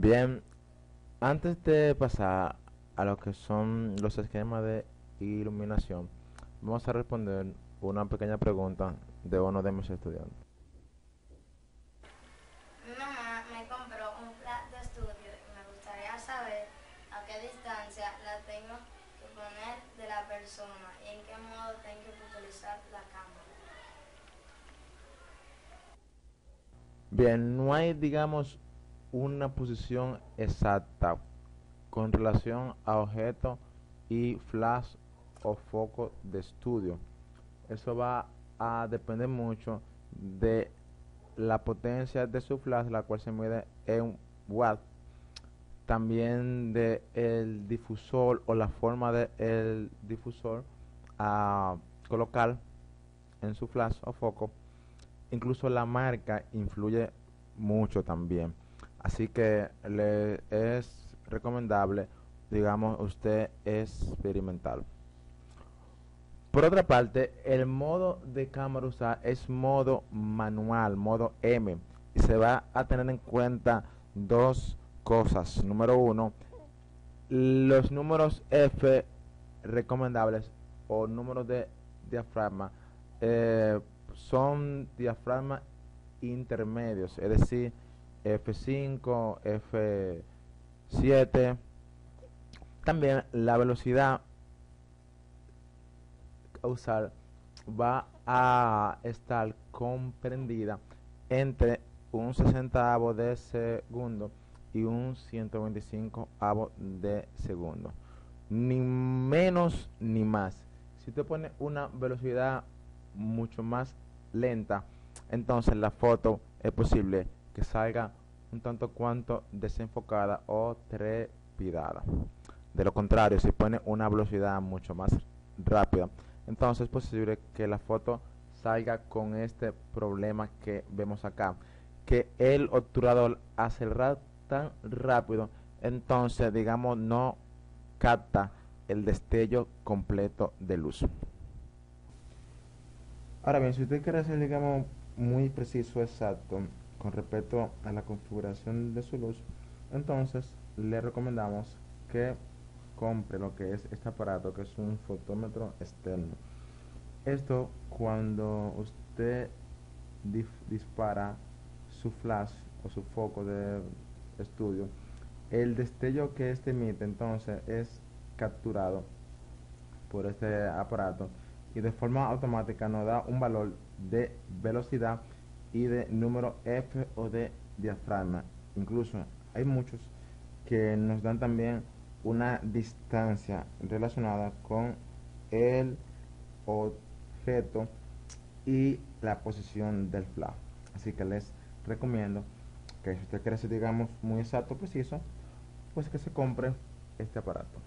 Bien, antes de pasar a lo que son los esquemas de iluminación, vamos a responder una pequeña pregunta de uno de mis estudiantes. Mi mamá me compró un plan de estudio y me gustaría saber a qué distancia la tengo que poner de la persona y en qué modo tengo que utilizar la cámara. Bien, no hay, digamos, una posición exacta con relación a objeto y flash o foco de estudio. Eso va a depender mucho de la potencia de su flash, la cual se mide en watt. También de el difusor o la forma del difusor a colocar en su flash o foco. Incluso la marca influye mucho también. Así que le es recomendable, digamos, usted experimental. Por otra parte, el modo de cámara usar es modo manual, modo M. Y se va a tener en cuenta dos cosas. Número uno, los números F recomendables o números de diafragma eh, son diafragma intermedios, es decir, F5, F7. También la velocidad a usar va a estar comprendida entre un 60 de segundo y un 125 de segundo. Ni menos ni más. Si te pone una velocidad mucho más lenta, entonces la foto es posible que salga un tanto cuanto desenfocada o trepidada. De lo contrario, si pone una velocidad mucho más rápida, entonces es posible que la foto salga con este problema que vemos acá, que el obturador al cerrar tan rápido, entonces digamos no capta el destello completo de luz. Ahora bien, si usted quiere hacer digamos muy preciso, exacto, con respecto a la configuración de su luz, entonces le recomendamos que compre lo que es este aparato que es un fotómetro externo. Esto cuando usted dispara su flash o su foco de estudio, el destello que este emite entonces es capturado por este aparato y de forma automática nos da un valor de velocidad y de número F o de diafragma. Incluso hay muchos que nos dan también una distancia relacionada con el objeto y la posición del flash. Así que les recomiendo que si usted quiere ser digamos muy exacto, preciso, pues que se compre este aparato.